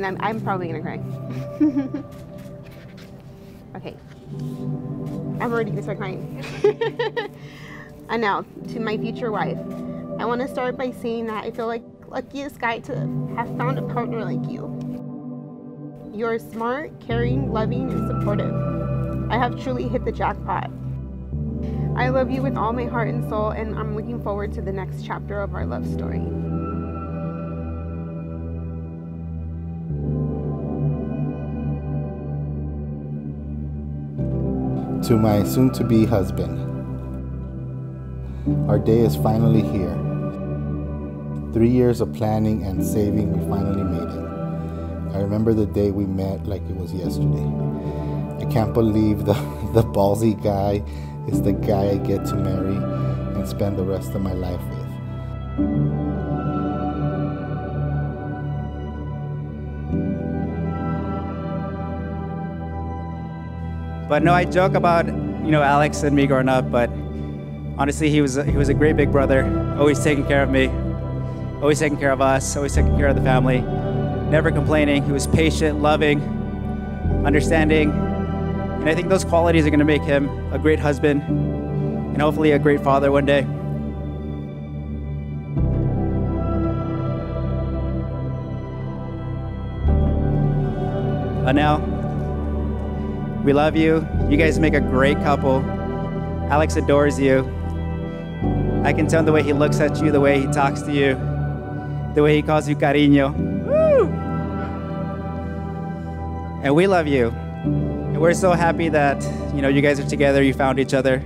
And I'm, I'm probably gonna cry. okay. I'm already gonna start crying. and now, to my future wife. I wanna start by saying that I feel like luckiest guy to have found a partner like you. You're smart, caring, loving, and supportive. I have truly hit the jackpot. I love you with all my heart and soul, and I'm looking forward to the next chapter of our love story. To my soon to be husband, our day is finally here. Three years of planning and saving, we finally made it. I remember the day we met like it was yesterday. I can't believe the, the ballsy guy is the guy I get to marry and spend the rest of my life with. But no, I joke about you know Alex and me growing up, but honestly, he was he was a great big brother, always taking care of me, always taking care of us, always taking care of the family, never complaining. He was patient, loving, understanding, and I think those qualities are going to make him a great husband and hopefully a great father one day. Anel, we love you. You guys make a great couple. Alex adores you. I can tell the way he looks at you, the way he talks to you, the way he calls you cariño. Woo! And we love you. And we're so happy that, you know, you guys are together, you found each other.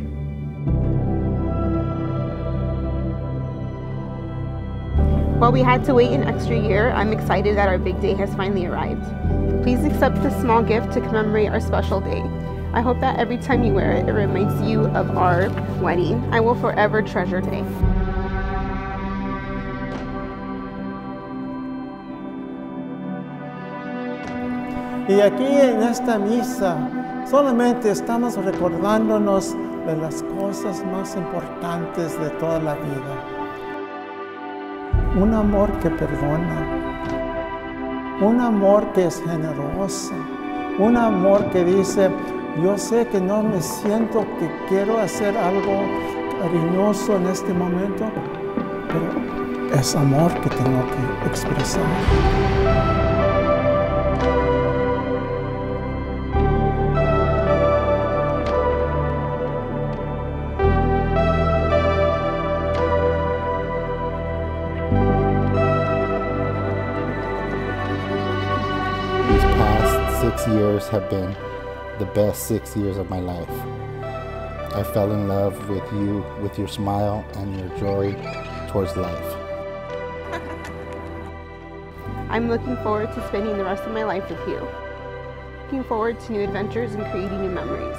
While we had to wait an extra year, I'm excited that our big day has finally arrived. Please accept this small gift to commemorate our special day. I hope that every time you wear it, it reminds you of our wedding. I will forever treasure today. Y aquí en esta misa solamente estamos recordándonos de las cosas más importantes de toda la vida. Un amor que perdona, un amor que es generoso, un amor que dice, yo sé que no me siento que quiero hacer algo cariñoso en este momento, pero es amor que tengo que expresar. Six years have been the best six years of my life. I fell in love with you, with your smile and your joy towards life. I'm looking forward to spending the rest of my life with you. Looking forward to new adventures and creating new memories.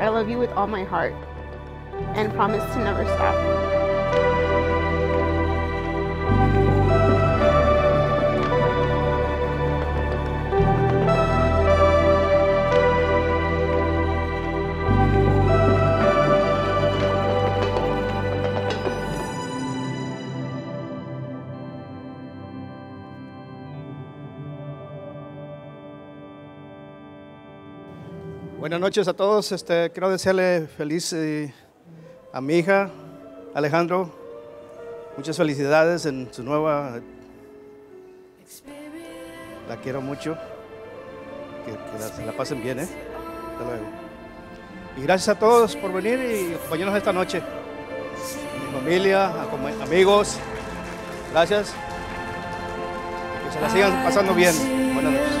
I love you with all my heart and promise to never stop. Buenas noches a todos. Este, quiero desearle feliz eh, a mi hija, Alejandro. Muchas felicidades en su nueva. La quiero mucho. Que, la, la pasen bien, ¿eh? Hasta luego. Y gracias a todos por venir y acompañarnos esta noche. Mi familia, amigos. Gracias. Que se la sigan pasando bien. Buenas noches.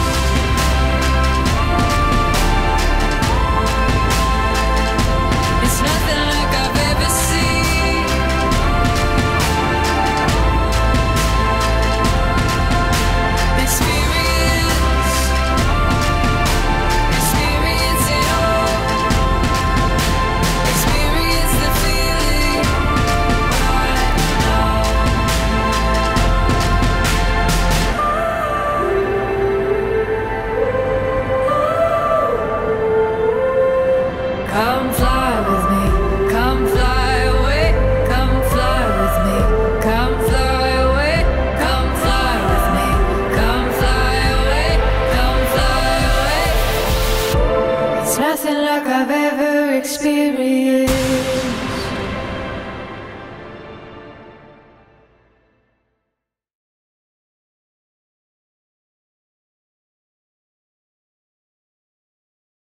experience.